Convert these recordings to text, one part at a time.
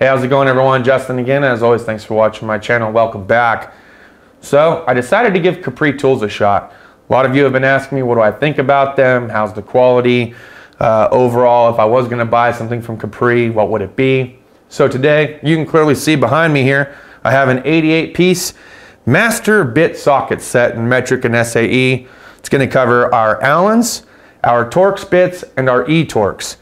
Hey, how's it going everyone? Justin again. As always, thanks for watching my channel. Welcome back. So I decided to give Capri tools a shot. A lot of you have been asking me what do I think about them, how's the quality, uh, overall, if I was gonna buy something from Capri, what would it be? So today, you can clearly see behind me here, I have an 88 piece master bit socket set in metric and SAE. It's gonna cover our Allens, our Torx bits, and our E-Torx.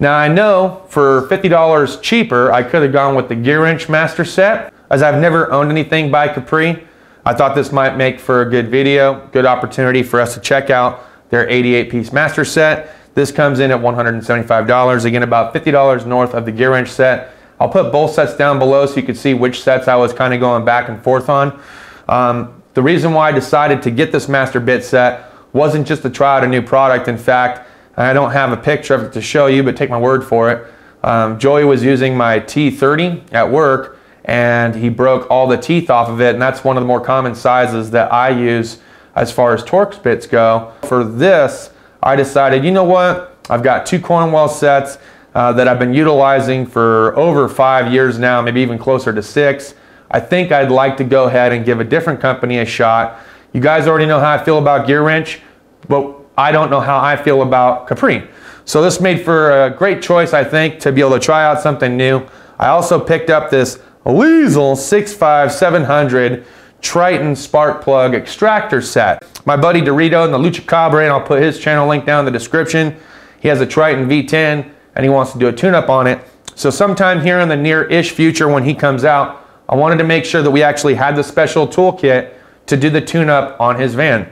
Now I know for $50 cheaper, I could have gone with the Gearwrench Master Set. As I've never owned anything by Capri, I thought this might make for a good video, good opportunity for us to check out their 88 piece master set. This comes in at $175, again about $50 north of the Gearwrench set. I'll put both sets down below so you can see which sets I was kind of going back and forth on. Um, the reason why I decided to get this master bit set wasn't just to try out a new product. In fact, I don't have a picture of it to show you, but take my word for it. Um, Joey was using my T30 at work and he broke all the teeth off of it. And that's one of the more common sizes that I use as far as Torx bits go. For this, I decided, you know what? I've got two Cornwell sets uh, that I've been utilizing for over five years now, maybe even closer to six. I think I'd like to go ahead and give a different company a shot. You guys already know how I feel about Gearwrench, but I don't know how I feel about Capri. So this made for a great choice, I think, to be able to try out something new. I also picked up this Lisle 65700 Triton spark plug extractor set. My buddy Dorito and the LuchaCabre, and I'll put his channel link down in the description. He has a Triton V10 and he wants to do a tune-up on it. So sometime here in the near-ish future when he comes out, I wanted to make sure that we actually had the special toolkit to do the tune-up on his van.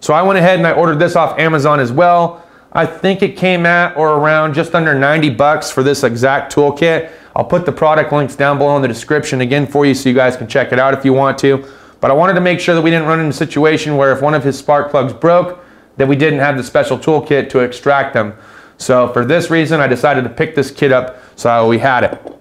So I went ahead and I ordered this off Amazon as well. I think it came at or around just under 90 bucks for this exact toolkit. I'll put the product links down below in the description again for you so you guys can check it out if you want to. But I wanted to make sure that we didn't run into a situation where if one of his spark plugs broke, that we didn't have the special toolkit to extract them. So for this reason, I decided to pick this kit up so we had it.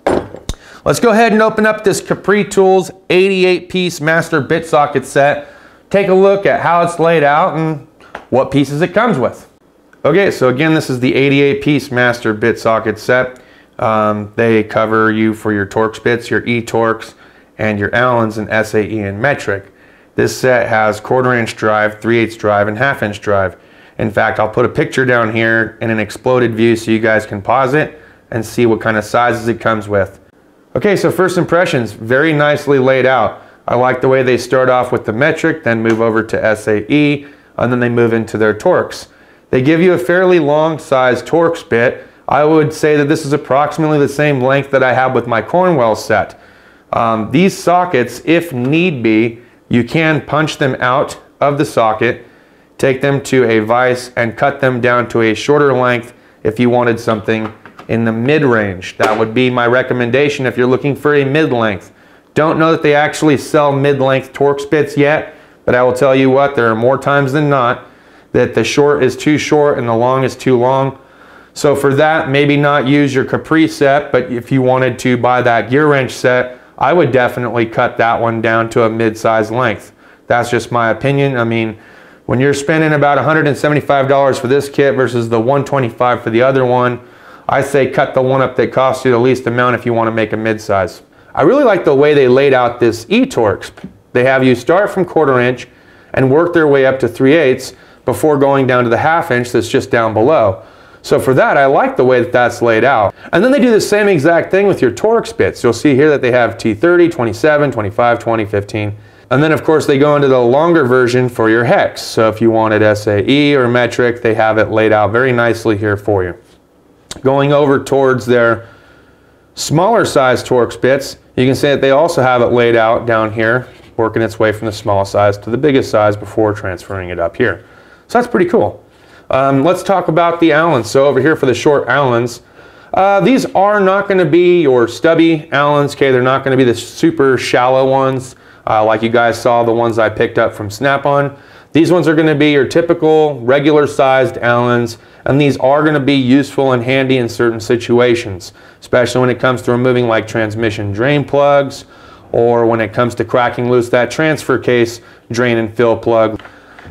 Let's go ahead and open up this Capri Tools 88 piece master bit socket set. Take a look at how it's laid out and what pieces it comes with. Okay, so again, this is the 88 piece master bit socket set. Um, they cover you for your Torx bits, your E-Torx, and your Allens and SAE and metric. This set has quarter inch drive, 3 8 drive, and half inch drive. In fact, I'll put a picture down here in an exploded view so you guys can pause it and see what kind of sizes it comes with. Okay, so first impressions, very nicely laid out. I like the way they start off with the metric, then move over to SAE, and then they move into their Torx. They give you a fairly long size Torx bit. I would say that this is approximately the same length that I have with my Cornwell set. Um, these sockets, if need be, you can punch them out of the socket, take them to a vise and cut them down to a shorter length if you wanted something in the mid-range. That would be my recommendation if you're looking for a mid-length. Don't know that they actually sell mid-length Torx bits yet, but I will tell you what, there are more times than not that the short is too short and the long is too long. So for that, maybe not use your Capri set, but if you wanted to buy that Gearwrench set, I would definitely cut that one down to a mid-size length. That's just my opinion. I mean, when you're spending about $175 for this kit versus the 125 for the other one, I say cut the one up that costs you the least amount if you want to make a mid-size. I really like the way they laid out this E-Torx. They have you start from quarter inch and work their way up to 3 eighths before going down to the half inch that's just down below. So for that, I like the way that that's laid out. And then they do the same exact thing with your Torx bits. You'll see here that they have T30, 27, 25, 20, 15. And then of course they go into the longer version for your hex. So if you wanted SAE or metric, they have it laid out very nicely here for you. Going over towards their smaller size Torx bits, you can see that they also have it laid out down here, working its way from the smallest size to the biggest size before transferring it up here. So that's pretty cool. Um, let's talk about the Allens. So over here for the short Allens, uh, these are not going to be your stubby Allens. Okay, they're not going to be the super shallow ones uh, like you guys saw the ones I picked up from Snap-on. These ones are going to be your typical regular sized Allens and these are going to be useful and handy in certain situations, especially when it comes to removing like transmission drain plugs or when it comes to cracking loose that transfer case drain and fill plug.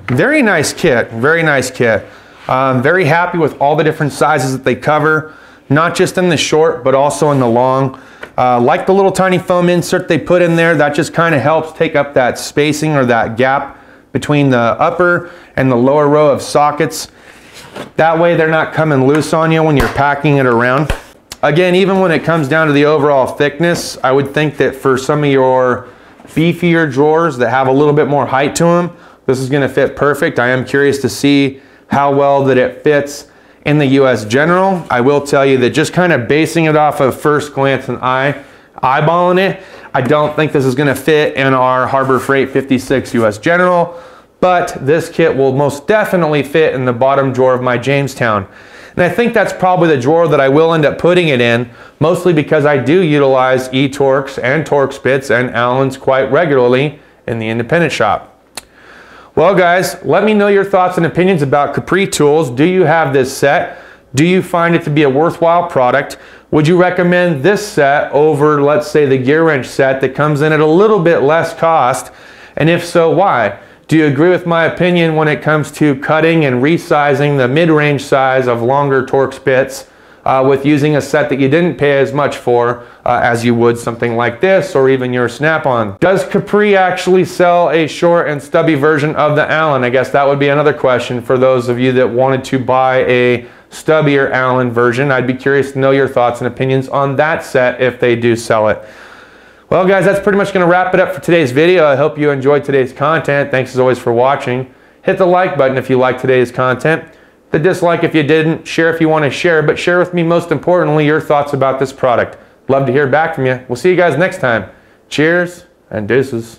Very nice kit, very nice kit. Um, very happy with all the different sizes that they cover, not just in the short, but also in the long. Uh, like the little tiny foam insert they put in there, that just kind of helps take up that spacing or that gap between the upper and the lower row of sockets. That way they're not coming loose on you when you're packing it around. Again, even when it comes down to the overall thickness, I would think that for some of your beefier drawers that have a little bit more height to them, this is gonna fit perfect. I am curious to see how well that it fits in the US General. I will tell you that just kind of basing it off of first glance and eye, eyeballing it, I don't think this is gonna fit in our Harbor Freight 56 US General, but this kit will most definitely fit in the bottom drawer of my Jamestown. And I think that's probably the drawer that I will end up putting it in, mostly because I do utilize e-Torx and Torx bits and Allens quite regularly in the independent shop. Well guys, let me know your thoughts and opinions about Capri Tools. Do you have this set? Do you find it to be a worthwhile product? Would you recommend this set over, let's say, the Gearwrench set that comes in at a little bit less cost? And if so, why? Do you agree with my opinion when it comes to cutting and resizing the mid-range size of longer Torx bits uh, with using a set that you didn't pay as much for uh, as you would something like this or even your Snap-on. Does Capri actually sell a short and stubby version of the Allen? I guess that would be another question for those of you that wanted to buy a stubbier Allen version. I'd be curious to know your thoughts and opinions on that set if they do sell it. Well guys, that's pretty much going to wrap it up for today's video. I hope you enjoyed today's content. Thanks as always for watching. Hit the like button if you like today's content the dislike if you didn't, share if you want to share, but share with me most importantly your thoughts about this product. Love to hear back from you. We'll see you guys next time. Cheers and deuces.